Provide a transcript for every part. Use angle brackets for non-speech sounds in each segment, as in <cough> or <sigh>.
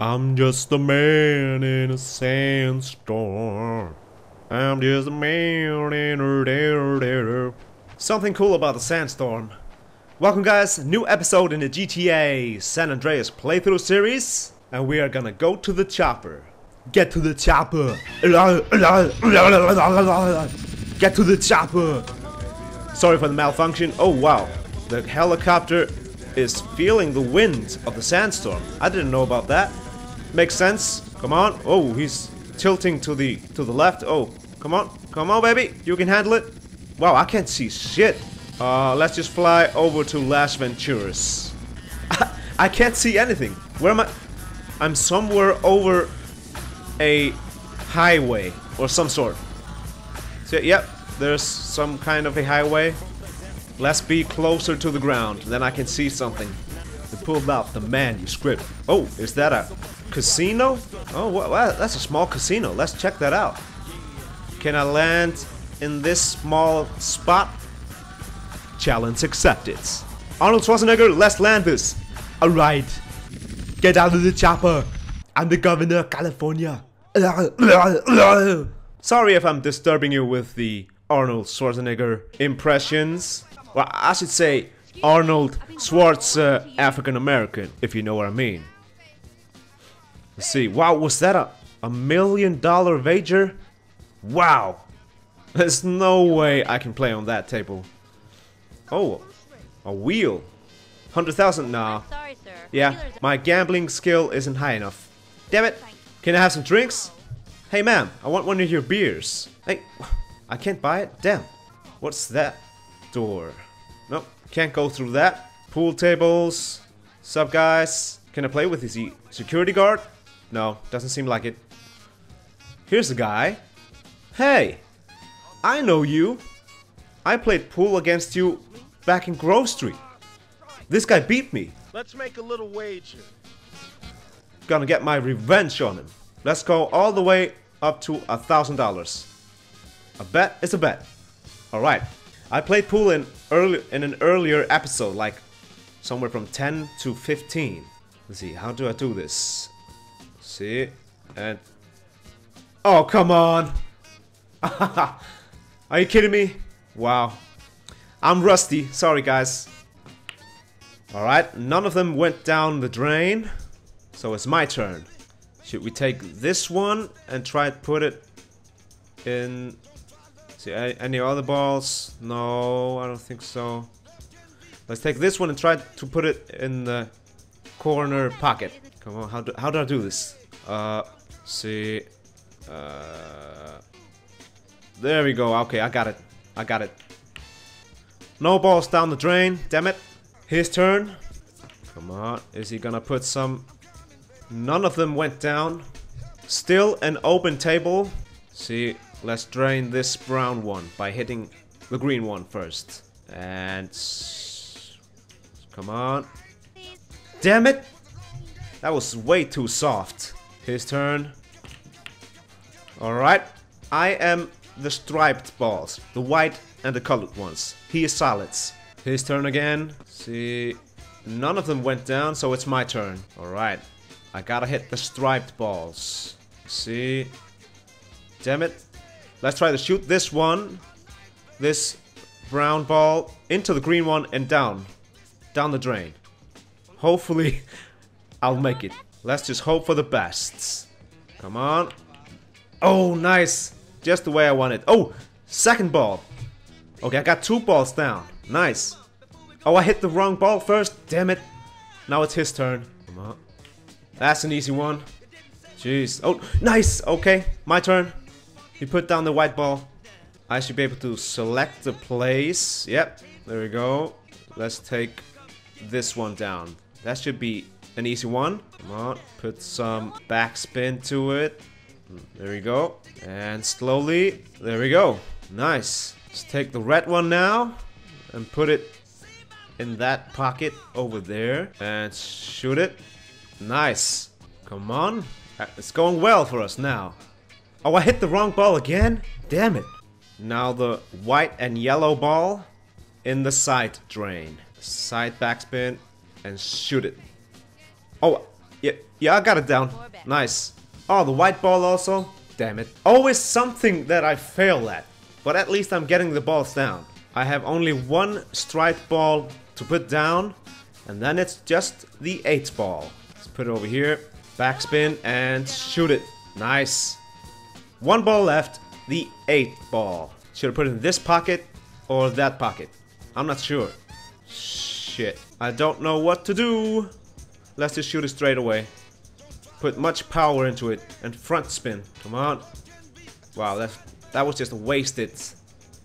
I'm just a man in a sandstorm. I'm just a man in a there. Something cool about the sandstorm. Welcome guys, new episode in the GTA San Andreas playthrough series. And we are gonna go to the chopper. Get to the chopper. Get to the chopper. Sorry for the malfunction. Oh wow. The helicopter is feeling the wind of the sandstorm. I didn't know about that. Makes sense. Come on. Oh, he's tilting to the to the left. Oh, come on. Come on, baby. You can handle it. Wow, I can't see shit. Uh, let's just fly over to Las Venturas. <laughs> I can't see anything. Where am I? I'm somewhere over a highway or some sort. So, yep, there's some kind of a highway. Let's be closer to the ground, then I can see something. They pulled out the manuscript. Oh, is that a casino? Oh, well, that's a small casino. Let's check that out. Can I land in this small spot? Challenge accepted. Arnold Schwarzenegger, let's land this. Alright. Get out of the chopper. I'm the governor of California. <coughs> Sorry if I'm disturbing you with the Arnold Schwarzenegger impressions. Well, I should say Arnold Schwarz uh, African American, if you know what I mean. Let's see. Wow, was that a, a million dollar wager? Wow. There's no way I can play on that table. Oh, a wheel. 100,000? Nah. Yeah, my gambling skill isn't high enough. Damn it. Can I have some drinks? Hey ma'am, I want one of your beers. Hey, <sighs> I can't buy it? Damn. What's that door? Nope, can't go through that. Pool tables. Sup guys? Can I play with his security guard? No, doesn't seem like it. Here's a guy. Hey, I know you. I played pool against you back in Grove Street. This guy beat me. Let's make a little wager. Gonna get my revenge on him. Let's go all the way up to a thousand dollars. A bet is a bet. Alright. I played pool in early in an earlier episode, like somewhere from 10 to 15. Let's see, how do I do this? See? And Oh come on! <laughs> Are you kidding me? Wow. I'm rusty, sorry guys. Alright, none of them went down the drain. So it's my turn. Should we take this one and try to put it in... See, any other balls? No, I don't think so. Let's take this one and try to put it in the corner pocket. Come on, how do, how do I do this? Uh, see... Uh, there we go, okay, I got it. I got it. No balls down the drain, damn it. His turn. Come on, is he gonna put some None of them went down. Still an open table. See, let's drain this brown one by hitting the green one first. And... Come on. Damn it! That was way too soft. His turn. Alright. I am the striped balls. The white and the colored ones. He is solids. His turn again. See... None of them went down, so it's my turn. Alright. I gotta hit the striped balls. See? Damn it. Let's try to shoot this one. This brown ball into the green one and down. Down the drain. Hopefully, <laughs> I'll make it. Let's just hope for the best. Come on. Oh, nice. Just the way I want it. Oh, second ball. Okay, I got two balls down. Nice. Oh, I hit the wrong ball first. Damn it. Now it's his turn. Come on. That's an easy one. Jeez. Oh, nice! Okay, my turn. He put down the white ball. I should be able to select the place. Yep, there we go. Let's take this one down. That should be an easy one. Come on, put some backspin to it. Hmm, there we go. And slowly, there we go. Nice. Let's take the red one now and put it in that pocket over there and shoot it. Nice. Come on. It's going well for us now. Oh, I hit the wrong ball again? Damn it. Now the white and yellow ball in the side drain. Side backspin and shoot it. Oh, Yeah, yeah, I got it down. Nice. Oh, the white ball also? Damn it. Always something that I fail at. But at least I'm getting the balls down. I have only one striped ball to put down. And then it's just the 8 ball. Let's put it over here. Backspin and shoot it. Nice. One ball left. The 8 ball. Should I put it in this pocket or that pocket. I'm not sure. Shit. I don't know what to do. Let's just shoot it straight away. Put much power into it and front spin. Come on. Wow, that that was just a wasted,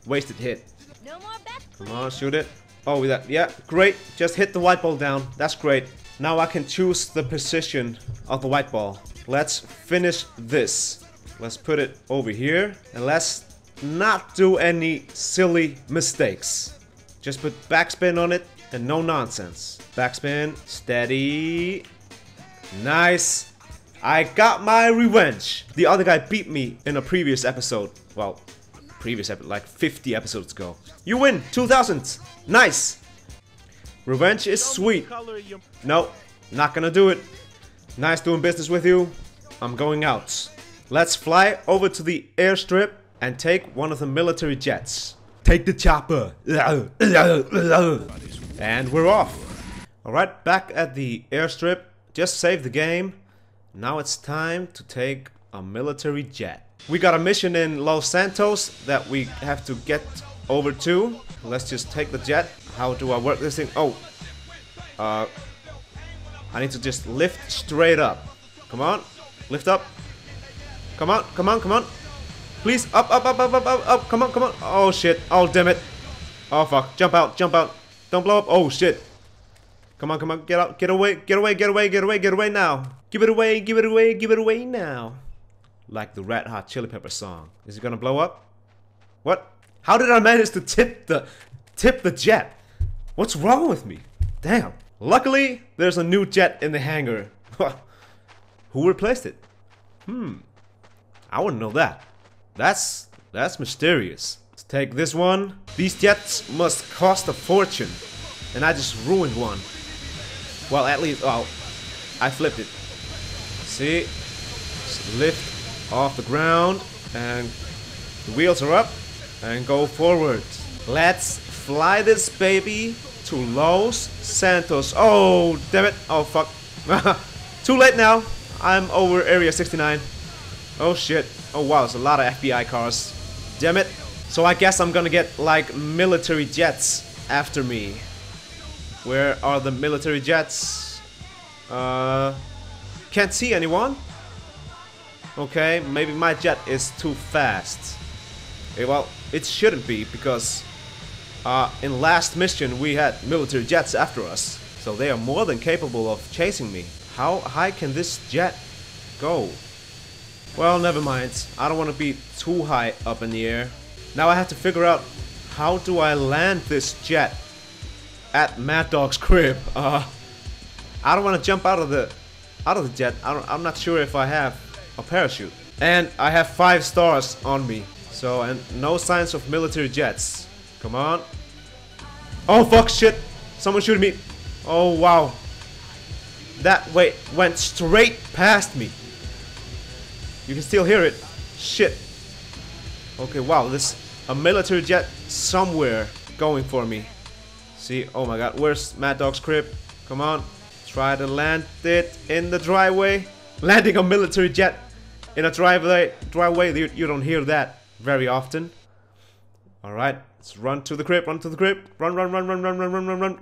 wasted hit. No more back. Come on, shoot it. Oh, that yeah, great. Just hit the white ball down. That's great. Now I can choose the position of the white ball. Let's finish this. Let's put it over here and let's not do any silly mistakes. Just put backspin on it and no nonsense. Backspin, steady. Nice. I got my revenge. The other guy beat me in a previous episode. Well, previous episode, like 50 episodes ago. You win, 2000. Nice. Revenge is sweet. the color of your No, not gonna do it. Nice doing business with you. I'm going out. Let's fly over to the airstrip and take one of the military jets. Take the chopper. And we're off. Alright, back at the airstrip. Just saved the game. Now it's time to take a military jet. We got a mission in Los Santos that we have to get over to. Let's just take the jet. How do I work this thing? Oh, uh, I need to just lift straight up. Come on. Lift up. Come on, come on, come on. Please, up, up, up, up, up, up, up. Come on, come on. Oh, shit. Oh, damn it. Oh, fuck. Jump out, jump out. Don't blow up. Oh, shit. Come on, come on. Get out. Get away, get away, get away, get away, get away now. Give it away, give it away, give it away now. Like the Red Hot Chili Pepper song. Is it gonna blow up? What? How did I manage to tip the tip the jet? What's wrong with me? Damn. Luckily, there's a new jet in the hangar. <laughs> Who replaced it? Hmm. I wouldn't know that. That's that's mysterious. Let's take this one. These jets must cost a fortune. And I just ruined one. Well, at least, well, I flipped it. See? Just lift off the ground and the wheels are up and go forward. Let's fly this baby to Los Santos. Oh, damn it. Oh, fuck. <laughs> Too late now. I'm over Area 69. Oh, shit. Oh, wow. There's a lot of FBI cars. Damn it. So I guess I'm gonna get, like, military jets after me. Where are the military jets? Uh, can't see anyone. Okay, maybe my jet is too fast. Eh, well, it shouldn't be because uh, in last mission we had military jets after us, so they are more than capable of chasing me. How high can this jet go? Well, never mind. I don't want to be too high up in the air. Now I have to figure out how do I land this jet at Madd Dogg's crib. Uh, I don't want to jump out of the out of the jet. I I'm not sure if I have a parachute. And I have five stars on me. So and no signs of military jets. Come on. Oh fuck shit! Someone shooting me. Oh wow. That way went straight past me. You can still hear it. Shit. Okay, wow, there's a military jet somewhere going for me. See, oh my god, where's Madd Dogg's crib? Come on, try to land it in the driveway. Landing a military jet in a driveway, driveway, you, you don't hear that very often. Alright, let's run to the crib, run to the crib. Run, run, run, run, run, run, run, run, run.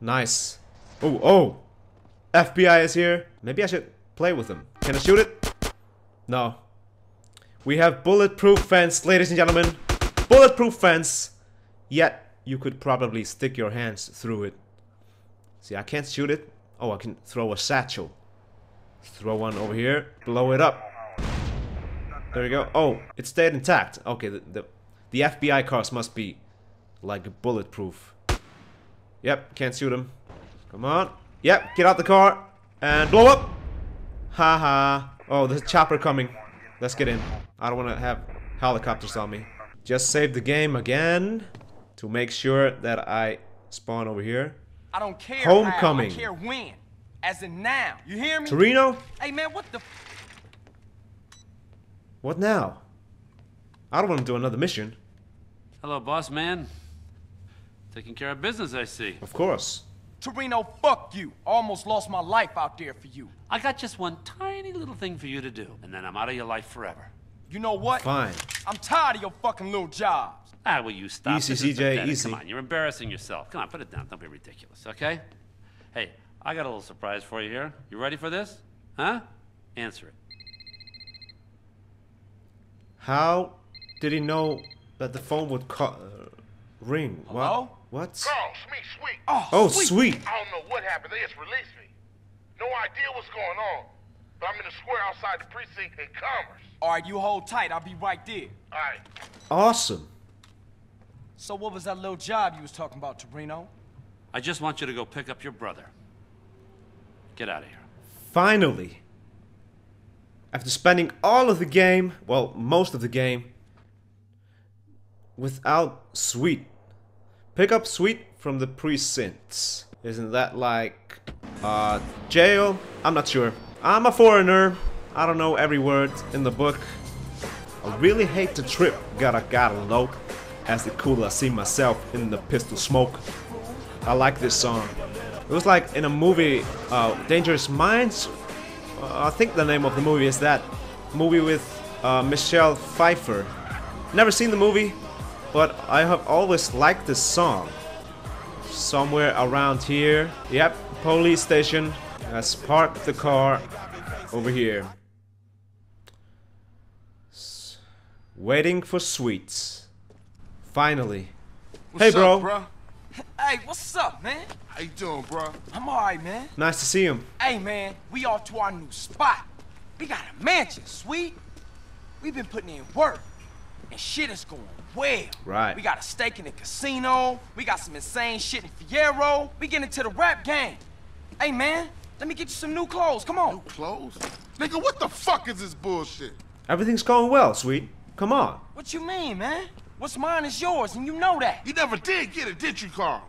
Nice. Oh, oh. FBI is here. Maybe I should play with them. Can I shoot it? No. We have bulletproof fence, ladies and gentlemen. Bulletproof fence. Yet, you could probably stick your hands through it. See, I can't shoot it. Oh, I can throw a satchel. Throw one over here. Blow it up. There we go. Oh, it stayed intact. Okay, the, the, the FBI cars must be like bulletproof. Yep, can't shoot them. Come on. Yep, get out the car and blow up. Haha. Oh, there's a chopper coming. Let's get in. I don't want to have helicopters on me. Just save the game again to make sure that I spawn over here. I don't care Homecoming. how, I don't care when. As in now. You hear me? Toreno? Hey, man, what the What now? I don't want to do another mission. Hello, boss man. Taking care of business, I see. Of course. Toreno, fuck you. Almost lost my life out there for you. I got just one tiny little thing for you to do, and then I'm out of your life forever. You know what? Fine. I'm tired of your fucking little jobs. Ah, will you stop? Easy, This is CJ, easy. Come on, you're embarrassing yourself. Come on, put it down. Don't be ridiculous, okay? Hey, I got a little surprise for you here. You ready for this? Huh? Answer it. How did he know that the phone would ca- uh, ring? Hello? What? What? Carl, me, sweet. Oh, Oh, sweet. I don't know what happened. They just released me. No idea what's going on. But I'm in the square outside the precinct in Commerce. All right, you hold tight. I'll be right there. All right. Awesome. So what was that little job you was talking about, Toreno? I just want you to go pick up your brother. Get out of here. Finally. After spending all of the game, well, most of the game, without Sweet. Pick up Sweet from the precincts. Isn't that like, uh, jail? I'm not sure. I'm a foreigner. I don't know every word in the book. I really hate to trip, gotta gotta low. As the cooler I see myself in the pistol smoke. I like this song. It was like in a movie, uh, Dangerous Minds. Uh, I think the name of the movie is that movie with uh, Michelle Pfeiffer. Never seen the movie, but I have always liked this song. Somewhere around here. Yep, police station. Let's park the car over here. S- waiting for sweets. Finally. What's Hey, bro. Up, bro? Hey, what's up, man? How you doing, bro? I'm all right, man. Nice to see him. Hey, man, we off to our new spot. We got a mansion, sweet. We've been putting in work, and shit is going well. Right. We got a stake in the casino. We got some insane shit in Fierro. We get into the rap game. Hey, man, let me get you some new clothes. Come on. New clothes? Nigga, what the fuck is this bullshit? Everything's going well, sweet. Come on. What you mean, man? What's mine is yours, and you know that. You never did get it, did you, Carl?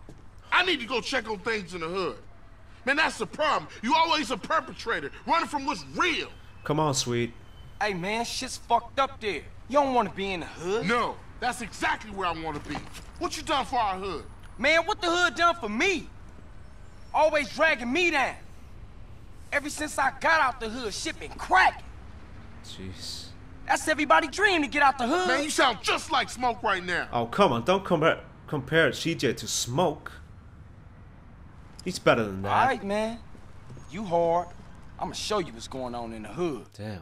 I need to go check on things in the hood. Man, that's the problem. You always a perpetrator, running from what's real. Come on, sweet. Hey, man, shit's fucked up there. You don't want to be in the hood. No, that's exactly where I want to be. What you done for our hood? Man, what the hood done for me? Always dragging me down. Ever since I got out the hood, shit been cracking. Jeez. That's everybody dream to get out the hood. Man, you sound just like Smoke right now. Oh, come on. Don't compare compare CJ to Smoke. He's better than that. All right, man. You hard. I'ma show you what's going on in the hood. Damn.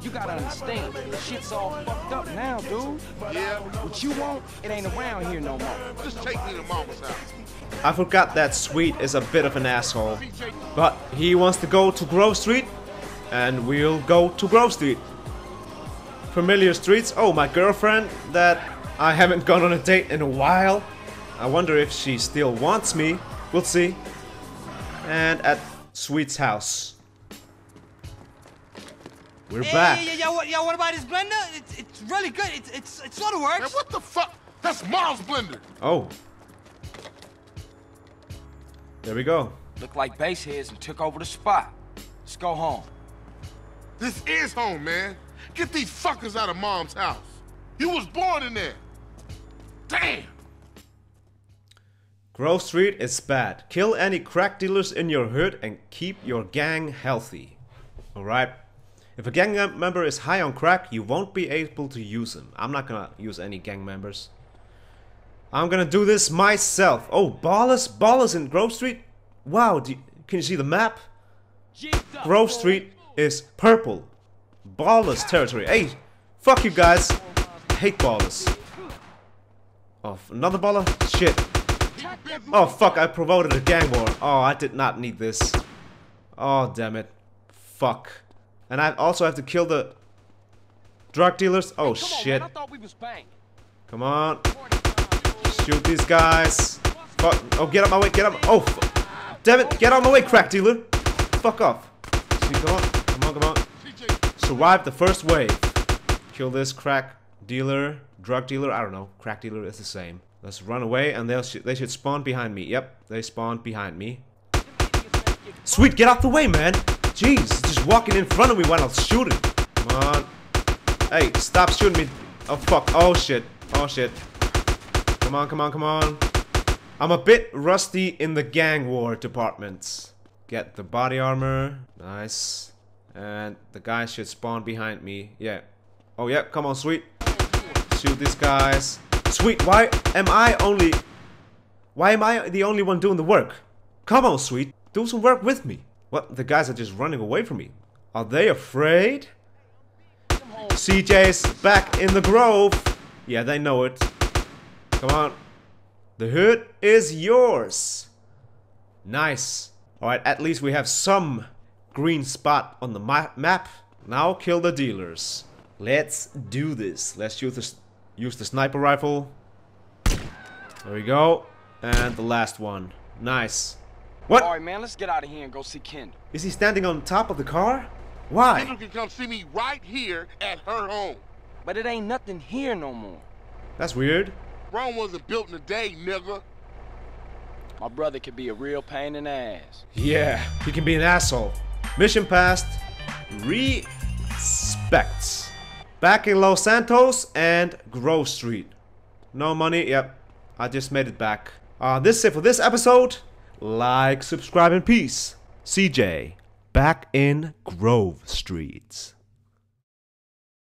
You gotta understand, shit's all fucked up now, dude. Yeah, What you want, it ain't around here no more. just take me to mama's house. I forgot that Sweet is a bit of an asshole. But he wants to go to Grove Street, and we'll go to Grove Street. Familiar streets. Oh, my girlfriend that I haven't gone on a date in a while. I wonder if she still wants me. We'll see. And at Sweet's house. We're Yeah, back. yeah, yeah, yeah, what, yeah, what about his blender? It's, it's really good. It's, it's, it sort of Man, works. what the fuck? That's Miles' blender. Oh. There we go. Look like base heads and took over the spot. Let's go home. This is home, man. Get these fuckers out of Mom's house. You was born in there. Damn. Grove Street is bad. Kill any crack dealers in your hood and keep your gang healthy. Alright? If a gang member is high on crack, you won't be able to use him. I'm not gonna use any gang members. I'm gonna do this myself. Oh, Ballas? Ballas in Grove Street? Wow, do you- can you see the map? Grove Street is purple. Ballers territory. Hey, fuck you guys. Hate ballers. Oh, another baller? Shit. Oh fuck, I promoted a gang war. Oh, I did not need this. Oh, damn it. Fuck. And I also have to kill the drug dealers? Oh shit. thought we. Come on. Shoot these guys. Fuck. Oh, get out my way. Get out. Oh, damn it. Get out my way, crack dealer. Fuck off. See, come on. Come on, come on. Survive the first wave. Kill this crack dealer, drug dealer. I don't know. Crack dealer is the same. Let's run away, and they'll sh they should spawn behind me. Yep, they spawned behind me. Sweet, get out the way, man. Jeez, just walking in front of me while I'm shooting. Come on. Hey, stop shooting me. Oh, fuck. Oh, shit. Oh, shit. Come on, come on, come on. I'm a bit rusty in the gang war department. Get the body armor. Nice. And the guy should spawn behind me. Yeah. Oh, yeah. Come on, sweet. Shoot these guys. Sweet, why am I only... Why am I the only one doing the work? Come on, sweet. Do some work with me. What? The guys are just running away from me. Are they afraid? CJ's back in the grove. Yeah, they know it. Come on. The hood is yours. Nice. Alright, at least we have some green spot on the ma map. Now kill the dealers. Let's do this. Let's use the, use the sniper rifle. There we go. And the last one. Nice. What? All right, man, let's get out of here and go see Kendl. Is he standing on top of the car? Why? Kendl can come see me right here at her home. But it ain't nothing here no more. That's weird. Rome wasn't built in a day, nigga. My brother could be a real pain in the ass. Yeah, he can be an asshole. Mission passed. Respects. Back in Los Santos and Grove Street. No money, yep. I just made it back. Uh, this is it for this episode. Like, subscribe, and peace. CJ, back in Grove Streets.